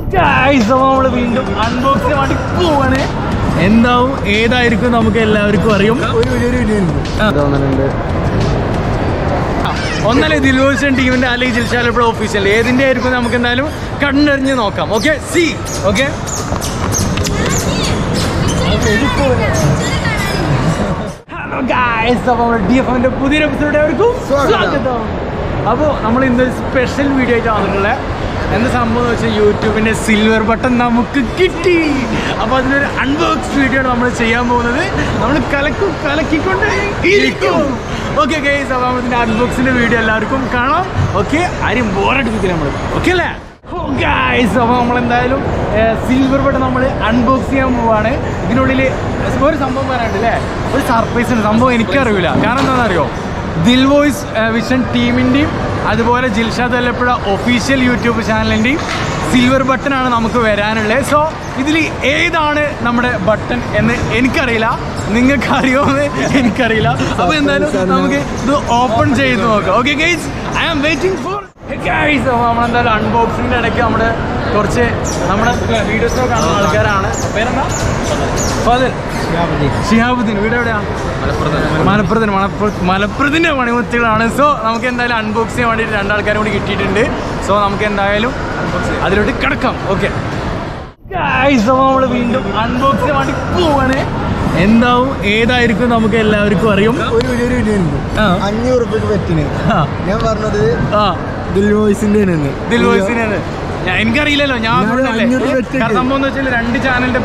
നമ്മൾ വീണ്ടും അൺബോക്സിംഗ് പോവാണ്. എന്താവും? ഏതായിരിക്കും നമുക്ക് എല്ലാവർക്കും അറിയും. ഒന്നല്ലേ ദിൽവോഷൻ ടീമിന്റെ അല്ലെങ്കിൽ ജിൽഷാലപ്പുഴ ഓഫീഷ്യൽ ഏതിന്റെ ആയിരിക്കും നമുക്ക് എന്തായാലും കണ്ടറിഞ്ഞ് നോക്കാം. Okay see okay hello guys പുതിയൊരു എപ്പിസോഡ് അവർക്കും സ്വാഗതം. അപ്പോൾ നമ്മൾ ഇന്നൊരു സ്പെഷ്യൽ വീഡിയോ ആയിട്ട് വന്നിട്ടുള്ളത്. എന്ത് സംഭവം വെച്ചാൽ യൂട്യൂബിന്റെ സിൽവർ ബട്ടൺ നമുക്ക് കിട്ടി. അപ്പോൾ അതിനൊരു അൺബോക്സ് വീഡിയോ നമ്മൾ ചെയ്യാൻ പോകുന്നത്. നമ്മൾ കലക്കും കലക്കിക്കൊണ്ട് ഇരിക്കും. ഓക്കെ ഗൈസ് അപ്പോൾ വീഡിയോ എല്ലാവർക്കും കാണാം. ഓക്കെ ആരും ബോറടിപ്പിക്കില്ല നമ്മൾ ഓക്കെ അല്ലേ? ഗായ്സ് അപ്പോൾ നമ്മളെന്തായാലും സിൽവർ ബട്ടൺ നമ്മൾ അൺബോക്സ് ചെയ്യാൻ പോവാണ്. ഇതിനുള്ളിൽ ഒരു സംഭവം പറയാനുണ്ട് അല്ലേ ഒരു സർപ്രൈസ് ഉണ്ട് സംഭവം എനിക്കറിയില്ല. കാരണം എന്താണെന്നറിയോ? ദിൽ വോയിസ് വിഷൻ ടീമിന്റെയും അതുപോലെ ജിൽഷാദ് അല്ലപ്പുഴ ഒഫീഷ്യൽ യൂട്യൂബ് ചാനലിന്റെയും സിൽവർ ബട്ടണാണ് നമുക്ക് വരാനുള്ളത്. സോ ഇതിൽ ഏതാണ് നമ്മുടെ ബട്ടൺ എന്ന് എനിക്കറിയില്ല. നിങ്ങൾക്ക് അറിയുമെന്ന് എനിക്കറിയില്ല അപ്പോൾ എന്തായാലും നമുക്ക് ഇത് ഓപ്പൺ ചെയ്ത് നോക്കാം. Okay guys I am waiting for guys നമ്മളെന്തായാലും അൺബോക്സിങ്ങിന്റെ ഇടയ്ക്ക് നമ്മുടെ കുറച്ച് നമ്മുടെ വീഡിയോസിലൊക്കെ കാണുന്ന ആൾക്കാരാണ്. ഷിഹാബുദ്ദീൻ. വീട് എവിടെയാ മലപ്പുറത്തിന് മലപ്പുറത്ത് മലപ്പുറത്തിന്റെ പണിമുത്തുകളാണ് സോ നമുക്ക് എന്തായാലും അൺബോക്സ് ചെയ്യാൻ വേണ്ടിയിട്ട് രണ്ടാൾക്കാരും കൂടി കിട്ടിയിട്ടുണ്ട്. സോ നമുക്ക് എന്തായാലും അതിലോട്ട് കിടക്കാം. ഓക്കെ നമ്മൾ വീണ്ടും അൺബോക്സ് ചെയ്യാൻ വേണ്ടി പോവാണ്. എന്താവും? ഏതായിരിക്കും നമുക്ക് എല്ലാവർക്കും അറിയും. ഒരു വലിയൊരു വീഡിയോ ഉണ്ട്. അഞ്ഞൂറ് പറ്റിന്. ഞാൻ പറഞ്ഞത് ദിൽ വോയിസിന്റെ ദിൽ വോയിസിനാണ് ഞാൻ- എനിക്കറിയില്ലല്ലോ ഞാൻ കാരണം സംഭവം എന്ന് വെച്ചാൽ രണ്ട് ചാനലിന്റെ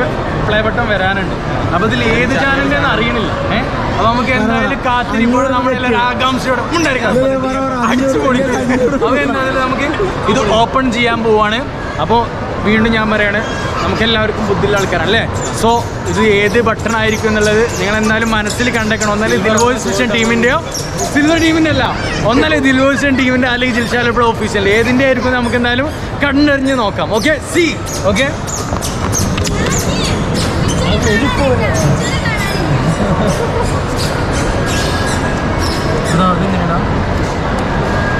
പ്ലേ ബട്ടൺ വരാനുണ്ട്. അപ്പൊ ഇതിൽ ഏത് ചാനലിന്റെ അറിയണില്ല. ഏഹ് അപ്പൊ നമുക്ക് എന്തായാലും കാത്തിരിപ്പോഴും നമ്മളെല്ലാവരും ആകാംക്ഷയോടെ ഉണ്ടായിരിക്കണം അടിച്ചു പൊളിക്കും അപ്പൊ എന്തായാലും നമുക്ക് ഇത് ഓപ്പൺ ചെയ്യാൻ പോവാണ്. അപ്പോൾ വീണ്ടും ഞാൻ പറയാണ് നമുക്ക് എല്ലാവർക്കും ബുദ്ധിയുള്ള ആൾക്കാരല്ലേ? സോ ഇത് ഏത് ബട്ടൺ ആയിരിക്കും എന്നുള്ളത് നിങ്ങൾ എന്തായാലും മനസ്സിൽ കണ്ടേക്കണം. ഒന്നല്ലേ ദിൽവോയ്സ് വിഷൻ ടീമിന്റെയോ സിൽവർ ടീമിന്റെ അല്ല ഒന്നല്ലേ ദിൽവോയ്സ് ടീമിന്റെ അല്ലെങ്കിൽ ജിൽഷാലപ്പുഴ ഒഫീഷ്യൽ ഏതിന്റെ ആയിരിക്കും നമുക്ക് എന്തായാലും കണ്ടറിഞ്ഞ് നോക്കാം ഓക്കെ സി ഓക്കെ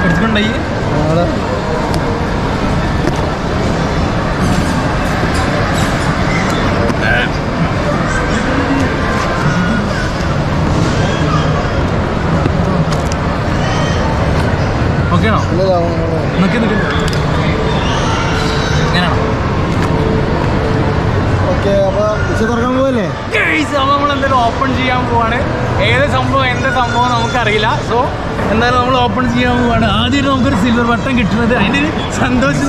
എടുത്തിട്ടുണ്ടായി ഓക്കെ അപ്പൊ തുറക്കാൻ പോവല്ലേ? നമ്മൾ എന്തായാലും ഓപ്പൺ ചെയ്യാൻ പോവാണ്. ഏത് സംഭവം എന്ത് സംഭവം നമുക്കറിയില്ല. സോ എന്തായാലും നമ്മൾ ഓപ്പൺ ചെയ്യാൻ പോവാണ്. ആദ്യം നമുക്കൊരു സിൽവർ ബട്ടൺ കിട്ടുന്നത്. അതിന് സന്തോഷം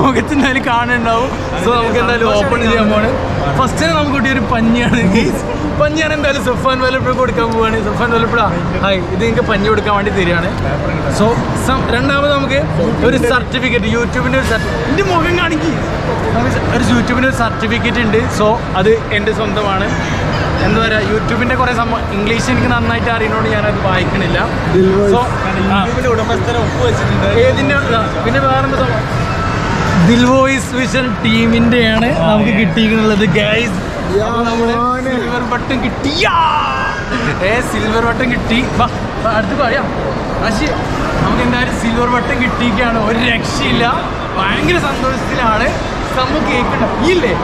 മുഖത്തിന്റെ അതിൽ കാണുന്നുണ്ടാവും. സോ നമുക്ക് എന്തായാലും ഓപ്പൺ ചെയ്യാൻ പോവാണ്. ഫസ്റ്റ് നമുക്ക് കിട്ടിയ ഒരു പഞ്ഞിയാണ് പഞ്ഞിയാണ് എന്തായാലും സുഫാൻ വലപ്പുഴ കൊടുക്കാൻ പോവാണ്. സുഫാൻ വലപ്പുഴ ഹായ് ഇത് നിങ്ങൾക്ക് പഞ്ഞി കൊടുക്കാൻ വേണ്ടി തരികയാണ്. സോ രണ്ടാമത് നമുക്ക് ഒരു സർട്ടിഫിക്കറ്റ് യൂട്യൂബിന്റെ ഒരു സർട്ടിഫിക്കറ്റ് മുഖം കാണിക്കും. ഒരു യൂട്യൂബിന്റെ ഒരു സർട്ടിഫിക്കറ്റ് ഉണ്ട്. സോ അത് എന്റെ സ്വന്തമാണ്. എന്താ പറയുക യൂട്യൂബിന്റെ കുറേ സംഭവം ഇംഗ്ലീഷ് എനിക്ക് നന്നായിട്ട് അറിയുന്നതുകൊണ്ട് ഞാനത് വായിക്കണില്ല. സോ ഉടമസ്ഥനെ ഒപ്പ് വെച്ചിട്ടുണ്ട്. ഏതിന്റെ പിന്നെ വേറെന്താ ദിൽ വോയിസ് വിഷൻ ടീമിന്റെയാണ് നമുക്ക് കിട്ടിയിട്ടുള്ളത് ഗൈസ് സിൽവർ ബട്ടൺ കിട്ടിയാ ഏ സിൽവർ ബട്ടൺ കിട്ടി. അടുത്ത് പറയാം പക്ഷേ നമുക്ക് എന്തായാലും സിൽവർ ബട്ടൺ കിട്ടിയിരിക്കുകയാണ്. ഒരു രക്ഷയില്ല. ഭയങ്കര സന്തോഷത്തിലാണ്. സംഭവം കേൾക്കണ്ട. ഇല്ലേ?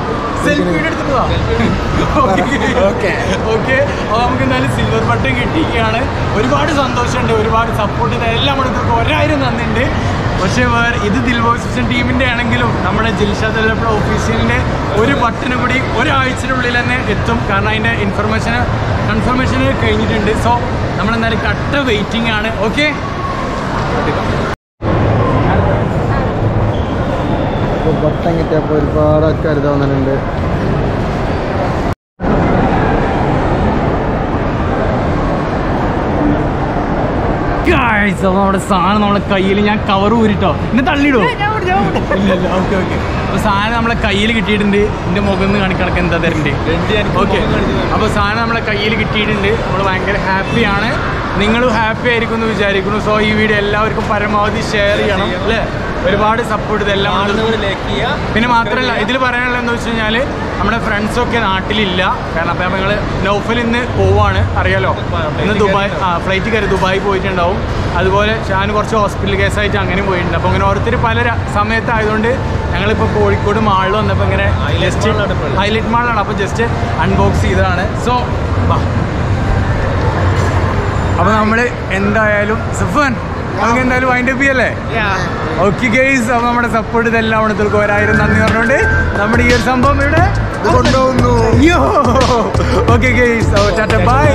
സെൽഫി വീഡിയോ എടുത്തിട്ട് വാ ഓക്കെ ഓക്കെ നമുക്ക് എന്തായാലും സിൽവർ ബട്ടൺ കിട്ടിയിരിക്കുകയാണ്. ഒരുപാട് സന്തോഷമുണ്ട് ഒരുപാട് സപ്പോർട്ട് എല്ലാം കൊടുത്തിട്ട് ഒരായിരം നന്ദിയുണ്ട്. പക്ഷേ വേറെ ഇത് ദിൽബോക്സിഷൻ ടീമിന്റെ ആണെങ്കിലും നമ്മുടെ ജിൽഷാദ് അല്ലപ്പുഴ ഓഫീസിന്റെ ഒരു ബട്ടന് കൂടി ഒരാഴ്ചയുടെ തന്നെ എത്തും. കാരണം അതിന്റെ ഇൻഫർമേഷൻ കൺഫർമേഷൻ കഴിഞ്ഞിട്ടുണ്ട്. സോ നമ്മളെന്തായാലും കട്ട വെയിറ്റിംഗ് ആണ്. ഓക്കെ ബട്ടൻ കിട്ടിയപ്പോ ഒരുപാട് ആൾക്കാർ തോന്നുന്നുണ്ട് ഗായ്സ് അപ്പോൾ നമ്മുടെ സാധനം നമ്മുടെ കയ്യിൽ ഞാൻ കവർ ഊരിട്ടോ. എന്നെ തള്ളിയിടോ. ഇല്ലല്ല ഓക്കെ ഓക്കെ അപ്പോൾ സാധനം നമ്മളെ കയ്യിൽ കിട്ടിയിട്ടുണ്ട്. എന്റെ മുഖം നിന്ന് കാണിക്കണക്ക് എന്താ തരണ്ടേ? ഓക്കെ അപ്പോൾ സാധനം നമ്മളെ കയ്യിൽ കിട്ടിയിട്ടുണ്ട്. നമ്മൾ ഭയങ്കര ഹാപ്പിയാണ് നിങ്ങളും ഹാപ്പി ആയിരിക്കും എന്ന് വിചാരിക്കുന്നു. സോ ഈ വീഡിയോ എല്ലാവർക്കും പരമാവധി ഷെയർ ചെയ്യണം. അല്ലേ? ഒരുപാട് സപ്പോർട്ട് ഇതെല്ലാം പിന്നെ മാത്രമല്ല ഇതിൽ പറയാനുള്ളത് എന്താ വെച്ച് കഴിഞ്ഞാൽ നമ്മുടെ ഫ്രണ്ട്സൊക്കെ നാട്ടിലില്ല. കാരണം അപ്പം ഞങ്ങൾ നൗഫൽ ഇന്ന് പോവാണ്. അറിയാലോ? ഇന്ന് ദുബായ് ആ ഫ്ലൈറ്റ് കയറി ദുബായ് പോയിട്ടുണ്ടാവും. അതുപോലെ ഷാൻ കുറച്ച് ഹോസ്പിറ്റൽ കേസായിട്ട് അങ്ങനെ പോയിട്ടുണ്ട്. അപ്പോൾ അങ്ങനെ ഓരോരുത്തർ പല സമയത്തായതുകൊണ്ട് ഞങ്ങളിപ്പോൾ കോഴിക്കോട് മാളിൽ വന്നപ്പോൾ ഇങ്ങനെ ജസ്റ്റ്. ഹൈലൈറ്റ് മാളിലാണ് അപ്പോൾ ജസ്റ്റ് അൺബോക്സ് ചെയ്തതാണ്. സോ അപ്പോൾ നമ്മൾ എന്തായാലും സുഫാൻ നമുക്ക് എന്തായാലും വൈൻഡ് അപ്പ് ചെയ്യല്ലേ? ഓക്കെ ഗെയ്സ് അപ്പൊ നമ്മുടെ സപ്പോർട്ട് ഇതെല്ലാം അവിടെ ഒരായിരം നന്ദി പറഞ്ഞുകൊണ്ട് നമ്മുടെ ഈ ഒരു സംഭവം ഇവിടെ കൊണ്ടുപോകുന്നു. Okay guys by